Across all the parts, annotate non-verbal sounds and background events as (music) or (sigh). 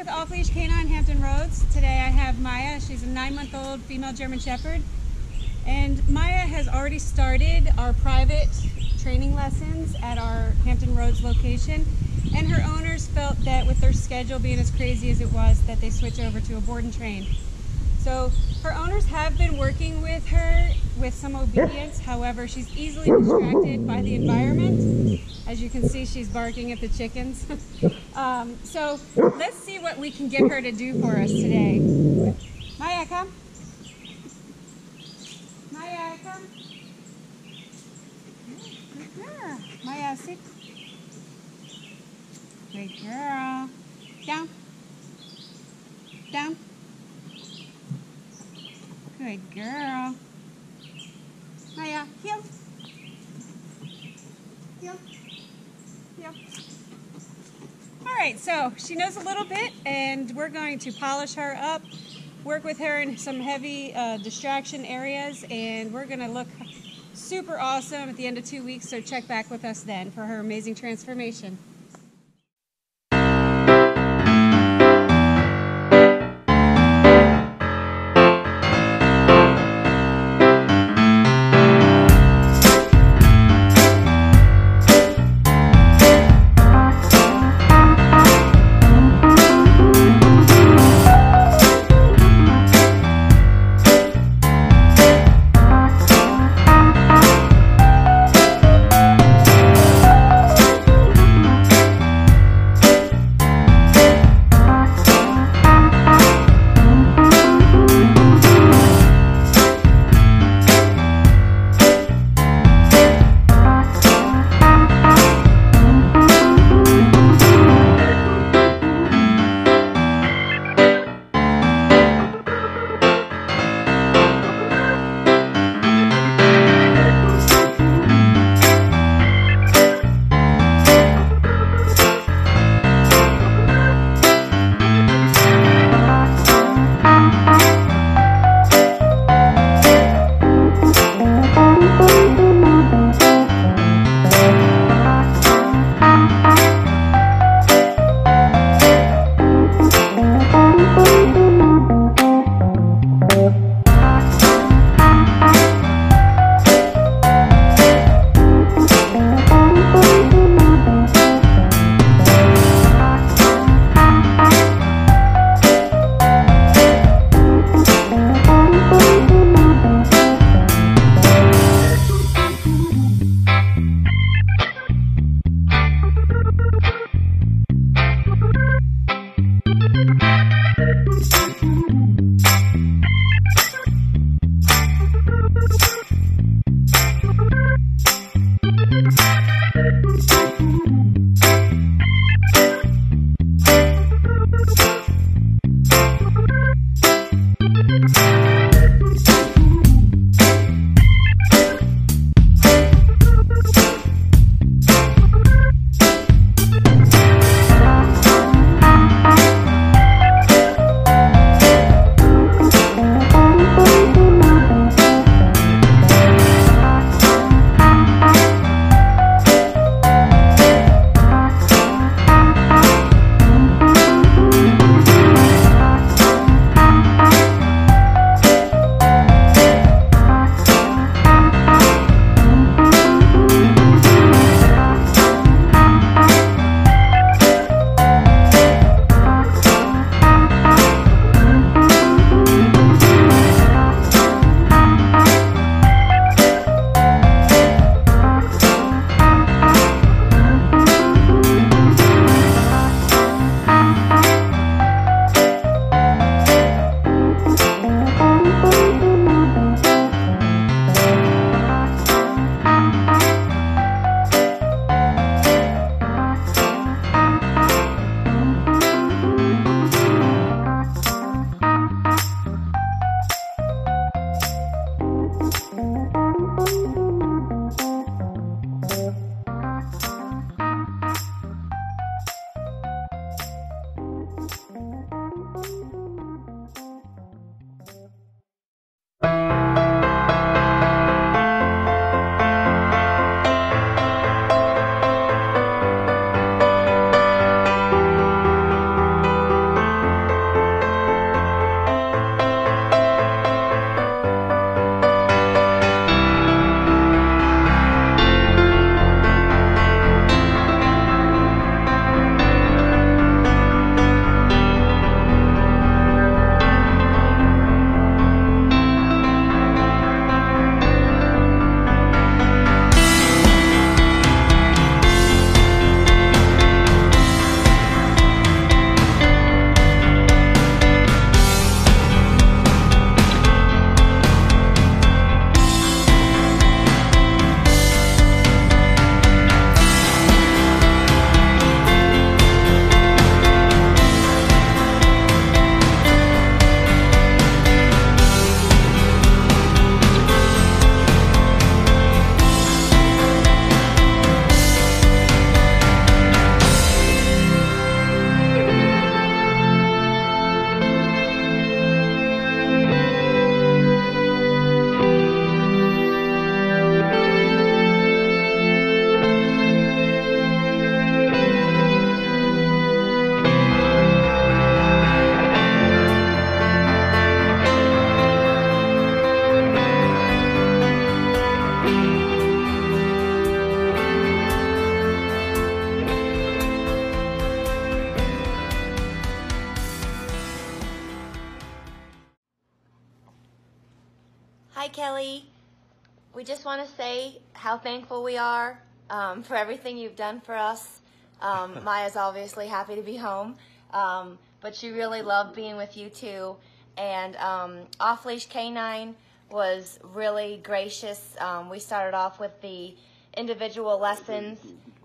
with Off Leash Canine Hampton Roads. Today I have Maya. She's a nine month old female German Shepherd. And Maya has already started our private training lessons at our Hampton Roads location. And her owners felt that with their schedule being as crazy as it was, that they switch over to a board and train. So her owners have been working with her with some obedience. However, she's easily distracted by the environment. You can see, she's barking at the chickens. (laughs) um, so let's see what we can get her to do for us today. Maya, come. Maya, come. Good girl. Maya, sit. Good girl. Down. Down. Good girl. So she knows a little bit, and we're going to polish her up, work with her in some heavy uh, distraction areas, and we're going to look super awesome at the end of two weeks. So check back with us then for her amazing transformation. We just want to say how thankful we are um, for everything you've done for us. Um, (laughs) Maya's obviously happy to be home, um, but she really loved being with you too. And um, Off Leash Canine was really gracious. Um, we started off with the individual lessons,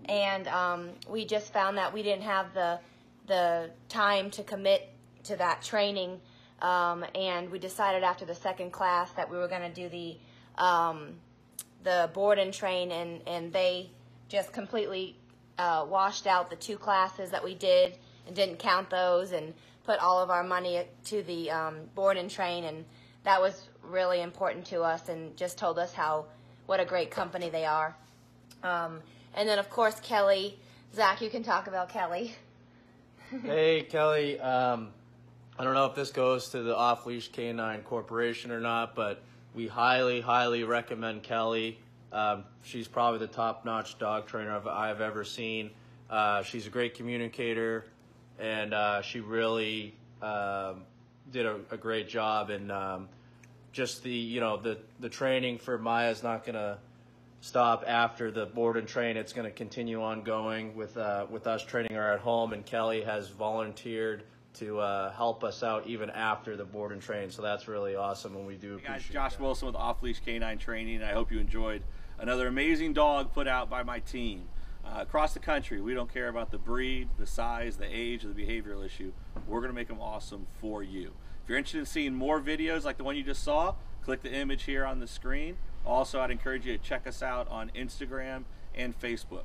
and um, we just found that we didn't have the the time to commit to that training. Um, and we decided after the second class that we were going to do the um, the board and train, and and they just completely uh, washed out the two classes that we did and didn't count those and put all of our money to the um, board and train, and that was really important to us, and just told us how what a great company they are. Um, and then of course Kelly, Zach, you can talk about Kelly. (laughs) hey Kelly, um, I don't know if this goes to the Off Leash Canine Corporation or not, but we highly, highly recommend Kelly. Um, she's probably the top-notch dog trainer I've, I've ever seen. Uh, she's a great communicator, and uh, she really um, did a, a, great job. And um, just the you know the the training for Maya is not gonna stop after the board and train. It's going to continue on going with uh, with us training her at home. And Kelly has volunteered to uh, help us out even after the board and train. So that's really awesome, and we do hey guys, Josh that. Wilson with Off Leash Canine Training. I hope you enjoyed another amazing dog put out by my team. Uh, across the country, we don't care about the breed, the size, the age, or the behavioral issue. We're going to make them awesome for you. If you're interested in seeing more videos like the one you just saw, click the image here on the screen. Also, I'd encourage you to check us out on Instagram and Facebook.